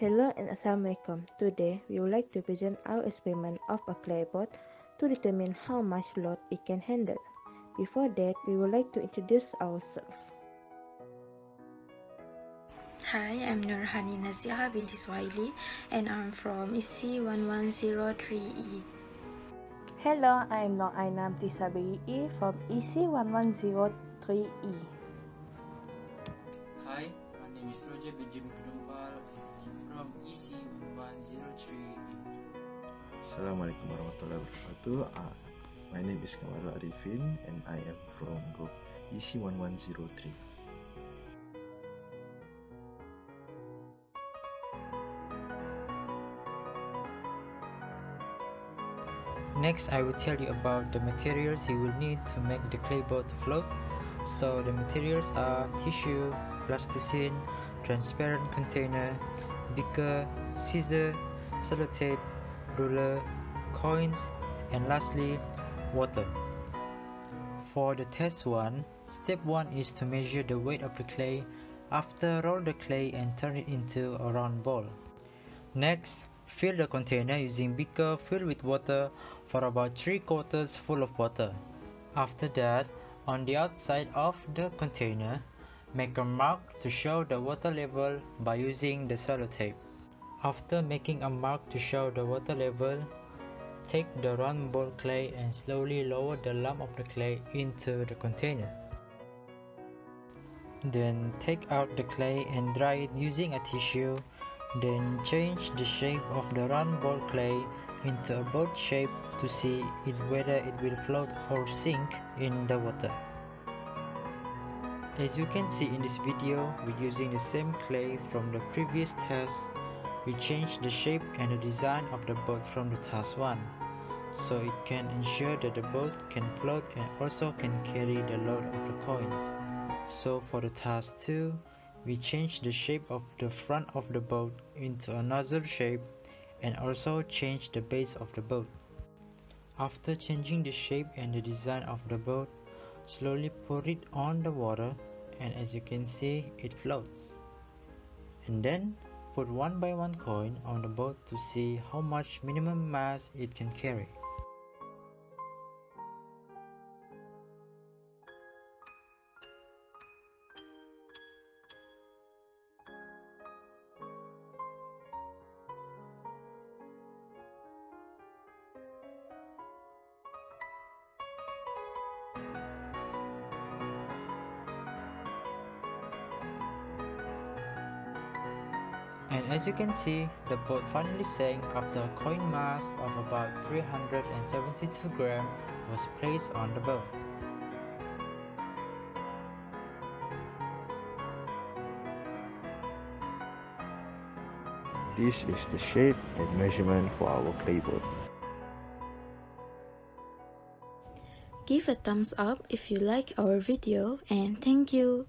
Hello and Assalamualaikum. Today we would like to present our experiment of a clay pot to determine how much load it can handle. Before that, we would like to introduce ourselves. Hi, I'm Nur Hani Nazihah binti Suhaili and I'm from EC1103E. Hello, I'm Nur Aainaa Tisabei from EC1103E. Hi, my name is Roger Benjamin Assalamualaikum warahmatullahi wabarakatuh. Uh, my name is Kamal Ariffin and I am from group EC1103. Next, I will tell you about the materials you will need to make the clay boat float. So the materials are tissue, plasticine, transparent container, beaker, scissor, sellotape, ruler, coins, and lastly, water. For the test one, step 1 is to measure the weight of the clay after roll the clay and turn it into a round ball. Next, Fill the container using beaker filled with water for about 3 quarters full of water. After that, on the outside of the container, make a mark to show the water level by using the sellotape. After making a mark to show the water level, take the round ball clay and slowly lower the lump of the clay into the container. Then take out the clay and dry it using a tissue then change the shape of the round ball clay into a boat shape to see it whether it will float or sink in the water. As you can see in this video, we're using the same clay from the previous test, we changed the shape and the design of the boat from the task 1, so it can ensure that the boat can float and also can carry the load of the coins. So for the task 2, we change the shape of the front of the boat into another shape and also change the base of the boat. After changing the shape and the design of the boat, slowly put it on the water and as you can see it floats. And then put one by one coin on the boat to see how much minimum mass it can carry. And as you can see, the boat finally sank after a coin mass of about 372 gram was placed on the boat. This is the shape and measurement for our clay boat. Give a thumbs up if you like our video and thank you.